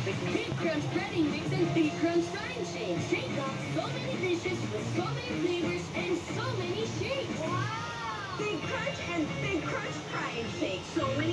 Big Crunch breading mix and Big Crunch frying shake. Shake off so many dishes with so many flavors and so many shakes. Wow! Big Crunch and Big Crunch Frying Shake. So many.